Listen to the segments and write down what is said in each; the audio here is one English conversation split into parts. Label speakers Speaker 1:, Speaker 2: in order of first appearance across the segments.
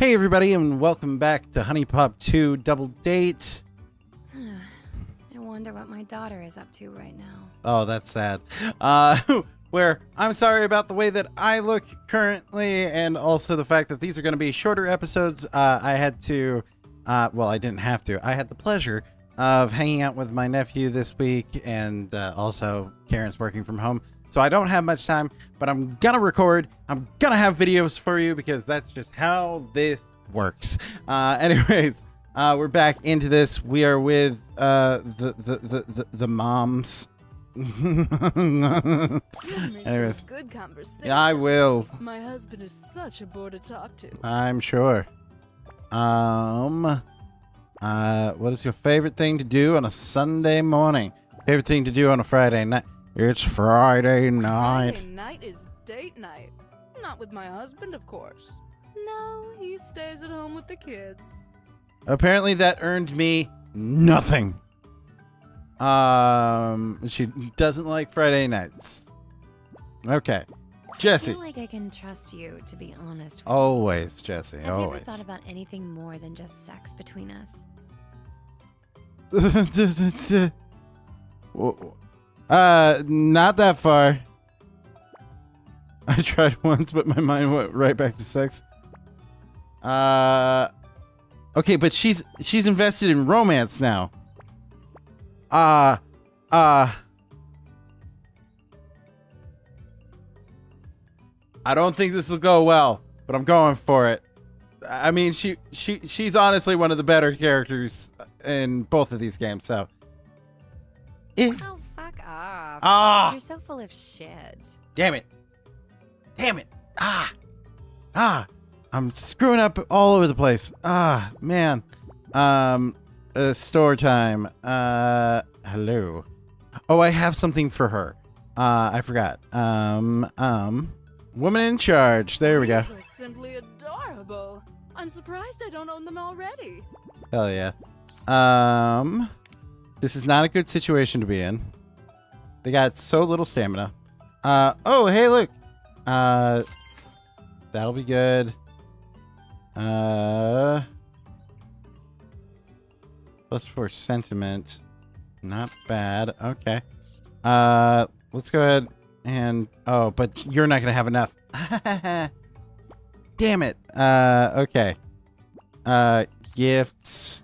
Speaker 1: Hey everybody and welcome back to HuniePop 2 Double Date.
Speaker 2: I wonder what my daughter is up to right now.
Speaker 1: Oh, that's sad. Uh, where I'm sorry about the way that I look currently and also the fact that these are going to be shorter episodes. Uh, I had to, uh, well, I didn't have to. I had the pleasure of hanging out with my nephew this week and uh, also Karen's working from home. So I don't have much time, but I'm gonna record. I'm gonna have videos for you because that's just how this works. Uh, anyways, uh, we're back into this. We are with uh, the, the, the, the, the moms. Anyways,
Speaker 3: good conversation.
Speaker 1: I will.
Speaker 3: My husband is such a bore to talk to.
Speaker 1: I'm sure. Um, uh, what is your favorite thing to do on a Sunday morning? Favorite thing to do on a Friday night? It's Friday night.
Speaker 3: Friday night is date night. Not with my husband, of course. No, he stays at home with the kids.
Speaker 1: Apparently, that earned me nothing. Um, she doesn't like Friday nights. Okay,
Speaker 2: Jessie.
Speaker 1: I
Speaker 2: feel like I can trust you, to be honest. with you.
Speaker 1: Always, Jessie.
Speaker 2: Have you ever
Speaker 1: Always.
Speaker 2: thought about anything more than just sex between us?
Speaker 1: uh, not that far. I tried once, but my mind went right back to sex. Uh, okay, but she's she's invested in romance now. Uh, uh. I don't think this will go well, but I'm going for it. I mean, she she she's honestly one of the better characters in both of these games. So,
Speaker 2: off.
Speaker 1: Ah,
Speaker 2: You're so full of shit.
Speaker 1: damn it, damn it, ah, ah, I'm screwing up all over the place. Ah, man. Um, uh, store time. Uh, hello. Oh, I have something for her. Uh, I forgot. Um, um, woman in charge. There we go.
Speaker 3: These are simply adorable. I'm surprised I don't own them already.
Speaker 1: Hell yeah. Um, this is not a good situation to be in. They got so little stamina. Uh, oh, hey, look. Uh, that'll be good. Uh, plus for sentiment. Not bad. Okay. Uh, let's go ahead and, oh, but you're not going to have enough. Damn it. Uh, okay. Uh, gifts.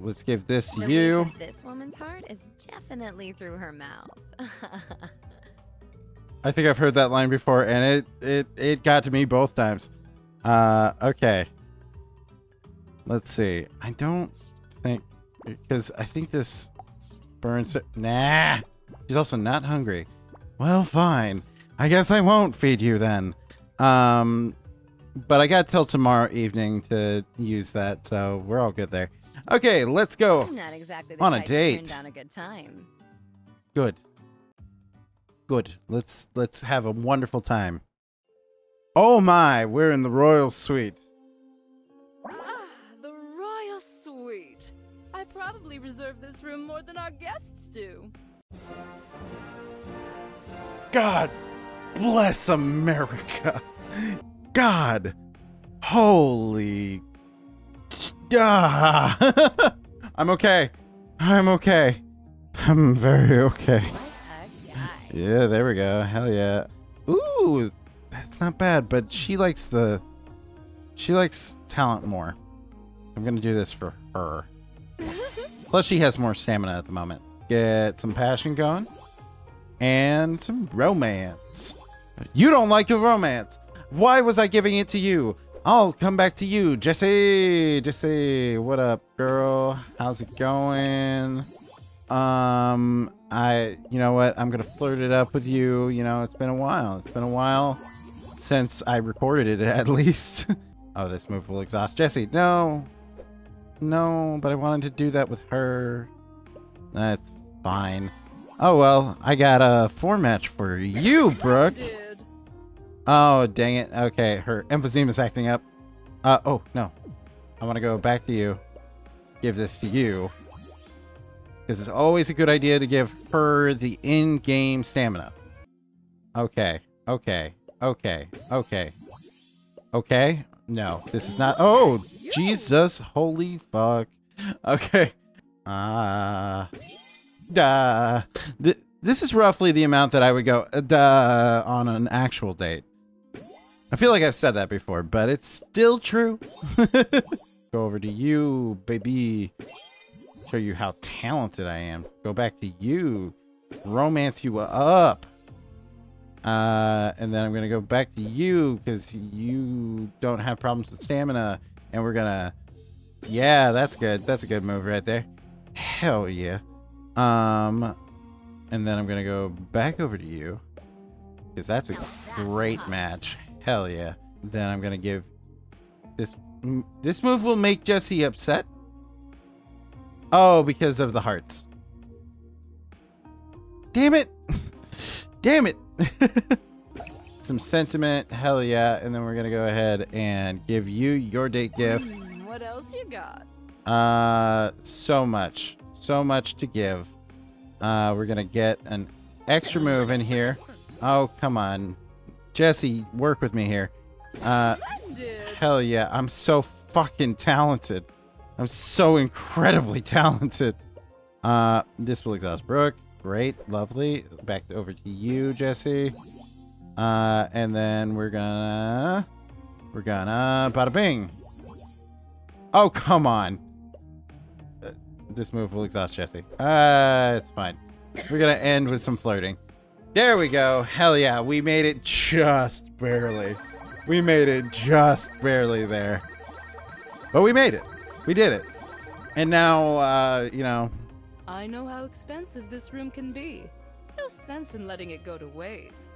Speaker 1: Let's give this to you.
Speaker 2: This woman's heart is definitely through her mouth.
Speaker 1: I think I've heard that line before, and it it it got to me both times. Uh, okay. Let's see. I don't think because I think this burns. it- Nah. She's also not hungry. Well, fine. I guess I won't feed you then. Um, but I got till tomorrow evening to use that, so we're all good there. Okay, let's go.
Speaker 2: Not exactly the
Speaker 1: On a
Speaker 2: type to turn
Speaker 1: date.
Speaker 2: down a good time.
Speaker 1: Good. Good. Let's let's have a wonderful time. Oh my, we're in the royal suite.
Speaker 3: Ah, the royal suite. I probably reserve this room more than our guests do.
Speaker 1: God bless America. God. Holy Ah. God. I'm okay. I'm okay. I'm very okay. Yeah, there we go. Hell yeah. Ooh, that's not bad, but she likes the she likes talent more. I'm gonna do this for her. Plus she has more stamina at the moment. Get some passion going. And some romance. You don't like your romance. Why was I giving it to you? I'll come back to you. Jessie. Jessie, what up, girl? How's it going? Um, I, you know what? I'm gonna flirt it up with you. You know, it's been a while. It's been a while since I recorded it, at least. oh, this move will exhaust Jessie. No, no, but I wanted to do that with her. That's fine. Oh well, I got a four match for you, Brooke. Oh, dang it. Okay, her emphysema is acting up. Uh, oh, no. I want to go back to you. Give this to you. Because it's always a good idea to give her the in-game stamina. Okay, okay, okay, okay. Okay? No, this is not. Oh, Jesus, holy fuck. Okay. Uh, duh. Th this is roughly the amount that I would go uh, duh on an actual date. I feel like I've said that before, but it's still true. go over to you, baby. Show you how talented I am. Go back to you. Romance you up. Uh, and then I'm going to go back to you because you don't have problems with stamina. And we're going to... Yeah, that's good. That's a good move right there. Hell yeah. Um, and then I'm going to go back over to you because that's a great match. Hell yeah. Then I'm going to give this... This move will make Jessie upset. Oh, because of the hearts. Damn it. Damn it. Some sentiment, hell yeah, and then we're gonna go ahead and give you your date gift.
Speaker 3: Hmm, what else you got?
Speaker 1: Uh, so much, so much to give. Uh, we're gonna get an extra move in here. Oh, come on, Jessie, work with me here. Uh, hell yeah, I'm so fucking talented. I'm so incredibly talented. Uh, this will exhaust Brooke. Great, lovely. Back over to you, Jessie. Uh, and then we're gonna... We're gonna... Bada bing! Oh, come on! Uh, this move will exhaust Jessie. Uh, it's fine. We're gonna end with some flirting. There we go. Hell yeah, we made it just barely. We made it just barely there. But we made it. We did it. And now, uh, you know,
Speaker 3: I know how expensive this room can be. No sense in letting it go to waste.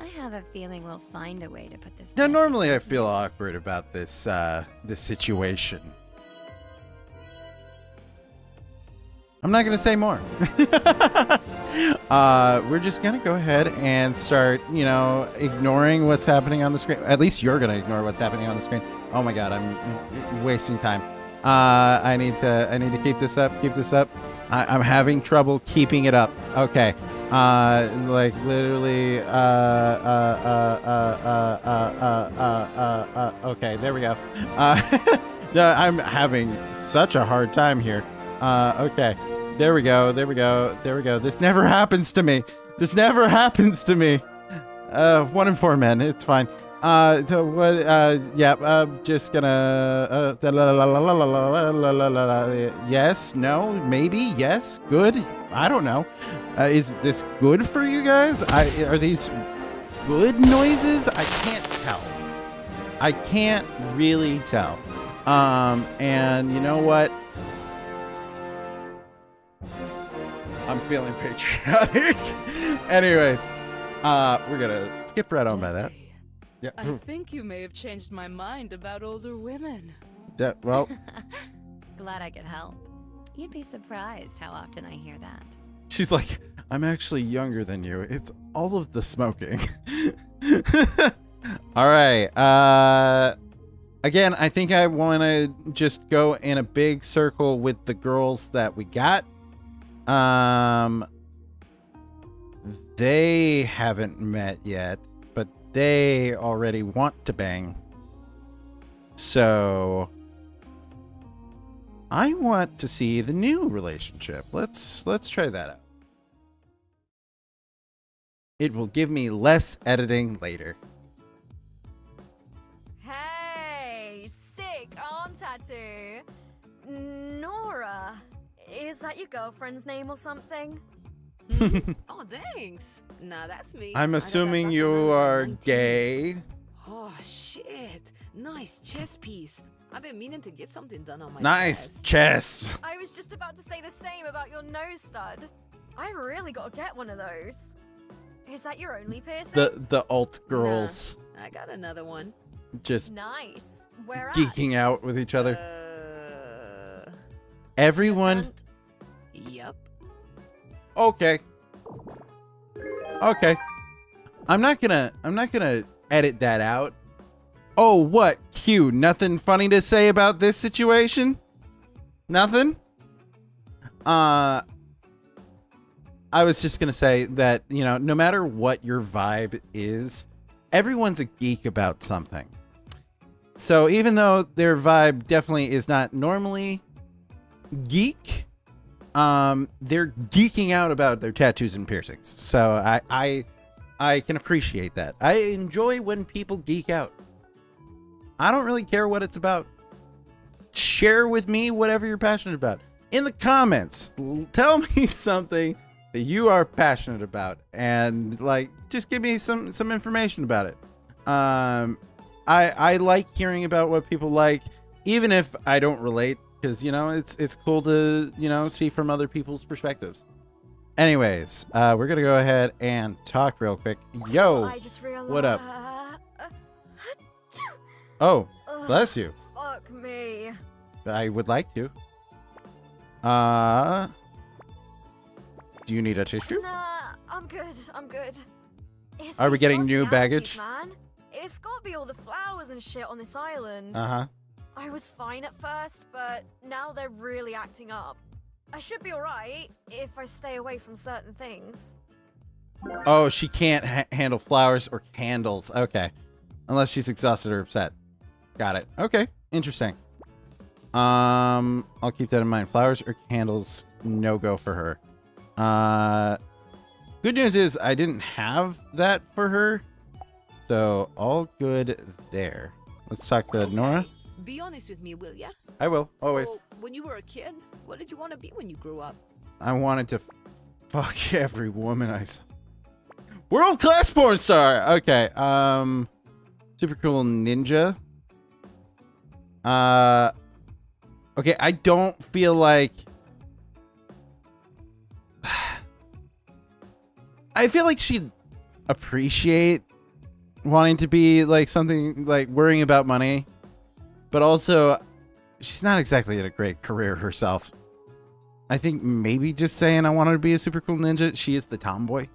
Speaker 2: I have a feeling we'll find a way to put this.
Speaker 1: Now, normally I feel awkward about this, uh, this situation. I'm not going to say more. uh, we're just going to go ahead and start, you know, ignoring what's happening on the screen. At least you're going to ignore what's happening on the screen. Oh my God, I'm wasting time. Uh, I need to. I need to keep this up. Keep this up. I, am having trouble keeping it up. Okay. Uh, like literally. Uh, uh, okay. There we go. I'm having such a hard time here. Uh, okay. There we go. There we go. There we go. This never happens to me. This never happens to me. Uh, one in four men. It's fine. Uh, so what, uh, yeah, I'm just gonna, uh, yes, no, maybe, yes, good, I don't know. Uh, is this good for you guys? I, are these good noises? I can't tell. I can't really tell. Um, and you know what? I'm feeling patriotic. Anyways, uh, we're gonna skip right on by that.
Speaker 3: Jessie,
Speaker 1: Yeah.
Speaker 3: I think you may have changed my mind about older women.
Speaker 1: Yeah. Well,
Speaker 2: Glad I could help. You'd be surprised how often I hear that.
Speaker 1: she's like, I'm actually younger than you. It's all of the smoking. all right. Uh, again, I think I want to just go in a big circle with the girls that we got. Um, they haven't met yet, but they already want to bang. So I want to see the new relationship. Let's let's try that out. It will give me less editing later.
Speaker 4: Hey, sick arm tattoo. Is that your girlfriend's name or something?
Speaker 5: Oh, thanks. Nah, that's me.
Speaker 1: I'm
Speaker 5: I got that
Speaker 1: assuming you
Speaker 5: when I was
Speaker 1: are gay.
Speaker 5: Oh shit! Nice chess piece. I've been meaning to get something done on my
Speaker 1: Nice
Speaker 5: chest.
Speaker 1: chest.
Speaker 4: I was just about to say the same about your nose stud. I really gotta get one of those. Is that your only piercing?
Speaker 1: The the alt girls
Speaker 5: I got another one.
Speaker 1: just
Speaker 4: nice. Where at?
Speaker 1: geeking out with each other.
Speaker 5: Uh,
Speaker 1: Everyone
Speaker 4: Front?
Speaker 5: yep.
Speaker 1: Okay. Okay. I'm not gonna I'm not gonna edit that out. Oh, what? Kyu, nothing funny to say about this situation? Nothing? Uh I was just gonna say that, you know, no matter what your vibe is, everyone's a geek about something. so even though their vibe definitely is not normally geek, um, they're geeking out about their tattoos and piercings. So I I I can appreciate that. I enjoy when people geek out. I don't really care what it's about. Share with me whatever you're passionate about in the comments. Tell me something that you are passionate about, and like just give me some some information about it. Um, I I like hearing about what people like, even if I don't relate, because you know it's it's cool to you know see from other people's perspectives. Anyways, uh, we're gonna go ahead and talk real quick. Yo,
Speaker 4: realized.
Speaker 1: what up? oh, bless you.
Speaker 4: Fuck me.
Speaker 1: I would like to. Uh, do you need a tissue?
Speaker 4: Nah, I'm good. I'm good. It's
Speaker 1: Are we getting new baggage?
Speaker 4: Man. It's got to be all the flowers and shit on this island.
Speaker 1: Uh huh.
Speaker 4: I was fine at first, but now they're really acting up. I should be alright if I stay away from certain things.
Speaker 1: Oh, she can't ha- handle flowers or candles. Okay. Unless she's exhausted or upset. Got it. Okay. Interesting. Um, I'll keep that in mind. Flowers or candles, no go for her. Uh, good news is I didn't have that for her. So all good there. Let's talk to Nora.
Speaker 5: Be honest with me, will ya?
Speaker 1: I will. Always.
Speaker 5: So, when you were a kid, what did you want to be when you grew up?
Speaker 1: I wanted to fuck every woman I saw. World class porn star. Okay. Um, super cool ninja. Uh, okay. I don't feel like. I feel like she'd appreciate wanting to be like something like worrying about money, but also she's not exactly in a great career herself. I think maybe just saying I wanted to be a super cool ninja. She is the tomboy.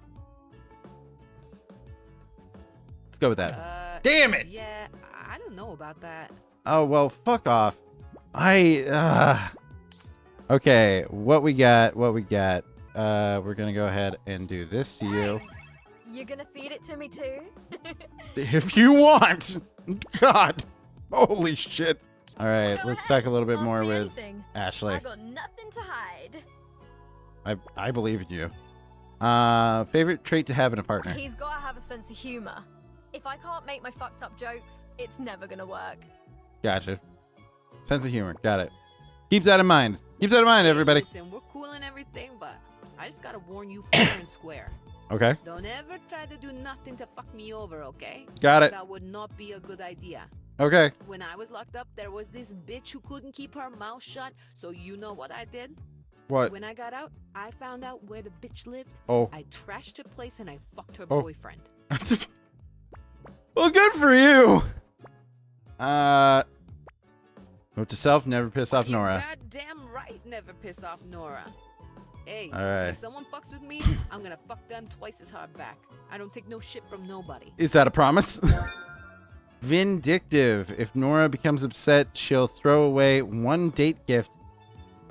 Speaker 1: Let's go with that.
Speaker 5: Uh,
Speaker 1: Damn it!
Speaker 5: Yeah, I don't know about that.
Speaker 1: Oh well, fuck off. I uh Okay, what we got, what we got. Uh we're gonna go ahead and do this to you.
Speaker 4: You're gonna feed it to me too?
Speaker 1: If you want. God. Holy shit. Alright, let's talk a little bit more with
Speaker 4: anything.
Speaker 1: Ashley.
Speaker 4: I got nothing to hide.
Speaker 1: I I believe in you. Uh favorite trait to have in a partner.
Speaker 4: He's gotta have a sense of humor. If I can't make my fucked up jokes, it's never gonna work.
Speaker 1: Gotcha. Sense of humor. Got it. Keep that in mind. Keep that in mind, everybody.
Speaker 5: Listen, we're cool and everything, but I just gotta warn you fair and square.
Speaker 1: Okay.
Speaker 5: Don't ever try to do nothing to fuck me over, okay?
Speaker 1: Got it.
Speaker 5: That would not be a good idea.
Speaker 1: Okay.
Speaker 5: When I was locked up, there was this bitch who couldn't keep her mouth shut. So you know what I did?
Speaker 1: What?
Speaker 5: When I got out, I found out where the bitch lived.
Speaker 1: Oh.
Speaker 5: I trashed her place and I fucked her
Speaker 1: Oh.
Speaker 5: boyfriend.
Speaker 1: well, good for you. Uh, note to self: never piss off Nora.
Speaker 5: Goddamn right, never piss off Nora. Hey,
Speaker 1: All right.
Speaker 5: if someone fucks with me, I'm gonna fuck them twice as hard back. I don't take no shit from nobody.
Speaker 1: Is that a promise? Vindictive. If Nora becomes upset, she'll throw away one date gift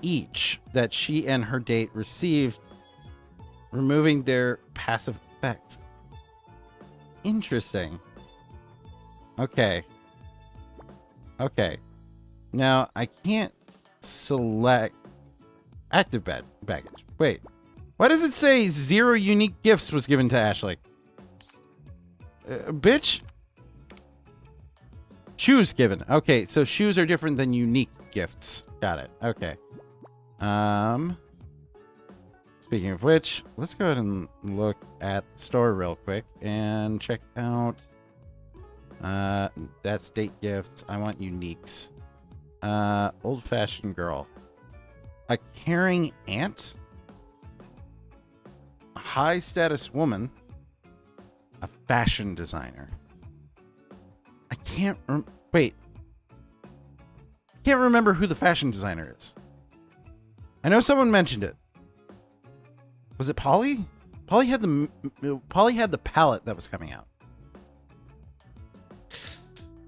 Speaker 1: each that she and her date received, removing their passive effects. Interesting. Okay. Okay. Now, I can't select active bag baggage. Wait. Why does it say zero unique gifts was given to Ashley? Uh, bitch. Shoes given. Okay, so shoes are different than unique gifts. Got it. Okay. Um. Speaking of which, let's go ahead and look at the store real quick and check out. Uh, that's date gifts. I want uniques. Uh, old fashioned girl. A caring aunt. High status woman. A fashion designer. Can't rem- wait. Can't remember who the fashion designer is. I know someone mentioned it. Was it Polly? Polly had the Polly had the palette that was coming out.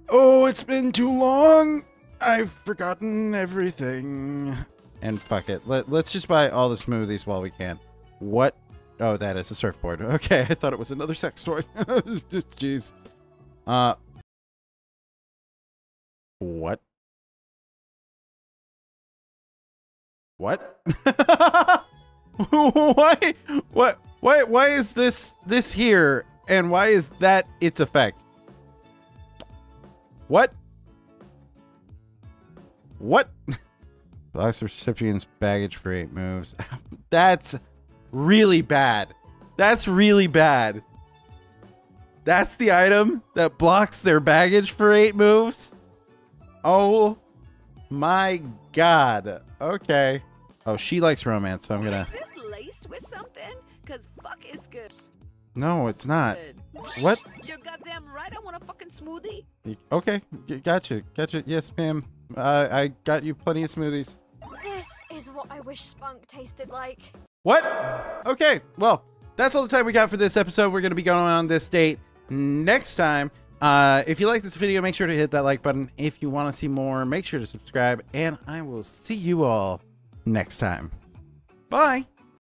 Speaker 1: Oh, it's been too long. I've forgotten everything. And fuck it. Let, let's just buy all the smoothies while we can. What? Oh, that is a surfboard. Okay, I thought it was another sex toy. Jeez. Uh, What? What? why? What? Why? Why is this this here, and why is that its effect? What? What? Blocks recipient's baggage for eight moves. That's really bad. That's really bad. That's the item that blocks their baggage for eight moves? Oh my god. Okay. Oh, she likes romance, so I'm gonna.
Speaker 5: Is this laced with something? Cause fuck is good.
Speaker 1: No, it's not.
Speaker 5: Good.
Speaker 1: What?
Speaker 5: You're goddamn right. I want a fucking smoothie.
Speaker 1: Okay, gotcha, gotcha. Yes, ma'am. Uh, I got you plenty of smoothies.
Speaker 4: This is what I wish spunk tasted like.
Speaker 1: What? Okay, well, that's all the time we got for this episode. We're going to be going on this date next time. Uh, if you like this video, make sure to hit that like button. If you want to see more, make sure to subscribe, and I will see you all next time. Bye.